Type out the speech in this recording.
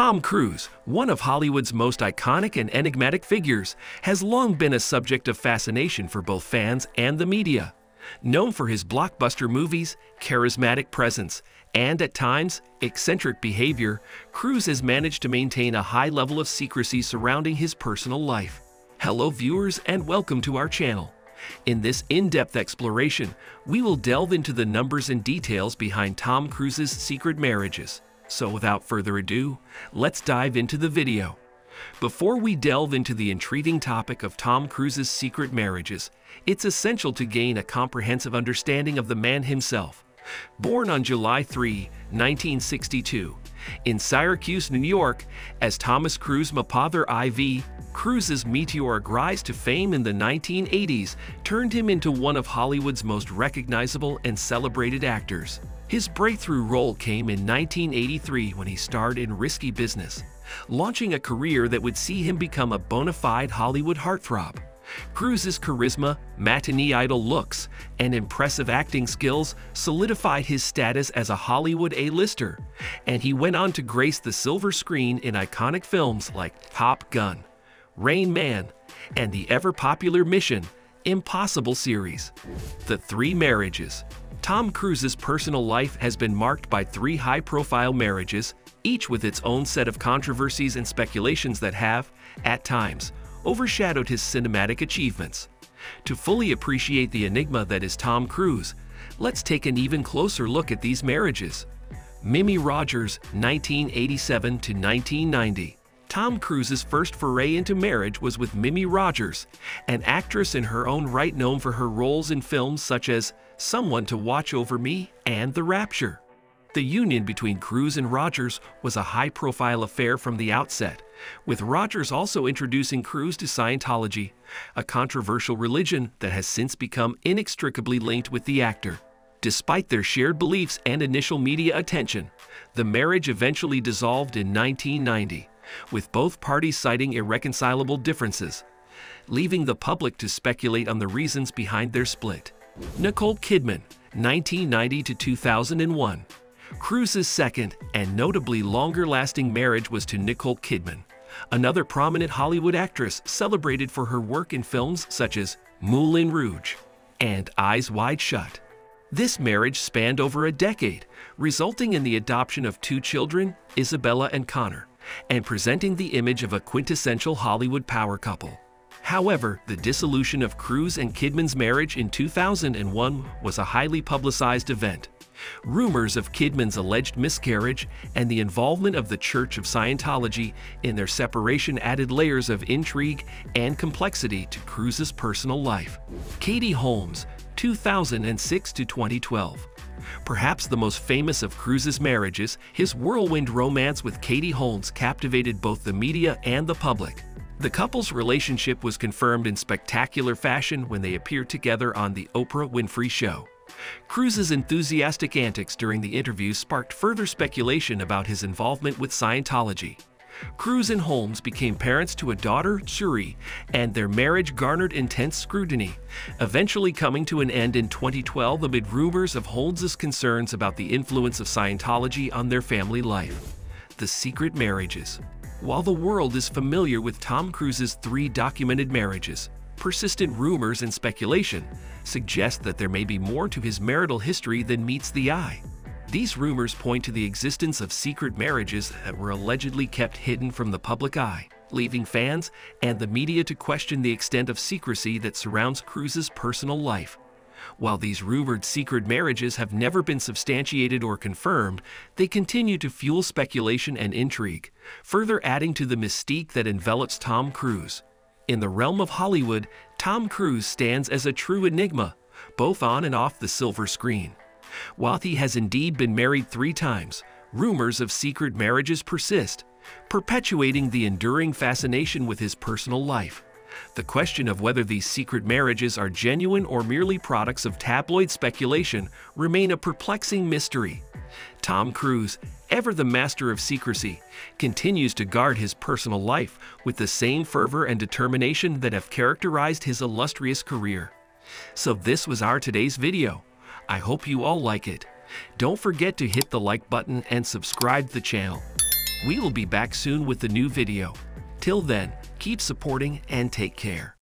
Tom Cruise, one of Hollywood's most iconic and enigmatic figures, has long been a subject of fascination for both fans and the media. Known for his blockbuster movies, charismatic presence, and at times eccentric behavior, Cruise has managed to maintain a high level of secrecy surrounding his personal life. Hello viewers and welcome to our channel. In this in-depth exploration, we will delve into the numbers and details behind Tom Cruise's secret marriages. So without further ado, let's dive into the video. Before we delve into the intriguing topic of Tom Cruise's secret marriages, it's essential to gain a comprehensive understanding of the man himself. Born on July 3, 1962, in Syracuse, New York, as Thomas Cruise Mapother IV, Cruise's meteoric rise to fame in the 1980s turned him into one of Hollywood's most recognizable and celebrated actors. His breakthrough role came in 1983 when he starred in Risky Business, launching a career that would see him become a bona fide Hollywood heartthrob. Cruise's charisma, matinee idol looks, and impressive acting skills solidified his status as a Hollywood A-lister, and he went on to grace the silver screen in iconic films like Top Gun, Rain Man, and the ever-popular Mission Impossible series. The Three Marriages Tom Cruise's personal life has been marked by three high-profile marriages, each with its own set of controversies and speculations that have, at times, overshadowed his cinematic achievements. To fully appreciate the enigma that is Tom Cruise, let's take an even closer look at these marriages. Mimi Rogers, 1987 to 1990. Tom Cruise's first foray into marriage was with Mimi Rogers, an actress in her own right known for her roles in films such as Someone to Watch Over Me and The Rapture. The union between Cruise and Rogers was a high-profile affair from the outset, with Rogers also introducing Cruise to Scientology, a controversial religion that has since become inextricably linked with the actor. Despite their shared beliefs and initial media attention, the marriage eventually dissolved in 1990 with both parties citing irreconcilable differences, leaving the public to speculate on the reasons behind their split. Nicole Kidman, 1990 to 2001. Cruise's second and notably longer-lasting marriage was to Nicole Kidman, another prominent Hollywood actress celebrated for her work in films such as Moulin Rouge and Eyes Wide Shut. This marriage spanned over a decade, resulting in the adoption of two children, Isabella and Connor and presenting the image of a quintessential Hollywood power couple. However, the dissolution of Cruise and Kidman's marriage in 2001 was a highly publicized event. Rumors of Kidman's alleged miscarriage and the involvement of the Church of Scientology in their separation added layers of intrigue and complexity to Cruise's personal life. Katie Holmes, 2006 to 2012. Perhaps the most famous of Cruise's marriages, his whirlwind romance with Katie Holmes captivated both the media and the public. The couple's relationship was confirmed in spectacular fashion when they appeared together on The Oprah Winfrey Show. Cruise's enthusiastic antics during the interview sparked further speculation about his involvement with Scientology. Cruise and Holmes became parents to a daughter, Suri, and their marriage garnered intense scrutiny, eventually coming to an end in 2012 amid rumors of Holmes' concerns about the influence of Scientology on their family life. The Secret Marriages While the world is familiar with Tom Cruise's three documented marriages, persistent rumors and speculation suggest that there may be more to his marital history than meets the eye. These rumors point to the existence of secret marriages that were allegedly kept hidden from the public eye, leaving fans and the media to question the extent of secrecy that surrounds Cruise's personal life. While these rumored secret marriages have never been substantiated or confirmed, they continue to fuel speculation and intrigue, further adding to the mystique that envelops Tom Cruise. In the realm of Hollywood, Tom Cruise stands as a true enigma, both on and off the silver screen. He has indeed been married three times, rumors of secret marriages persist, perpetuating the enduring fascination with his personal life. The question of whether these secret marriages are genuine or merely products of tabloid speculation remain a perplexing mystery. Tom Cruise, ever the master of secrecy, continues to guard his personal life with the same fervor and determination that have characterized his illustrious career. So this was our today's video. I hope you all like it. Don't forget to hit the like button and subscribe to the channel. We will be back soon with the new video. Till then, keep supporting and take care.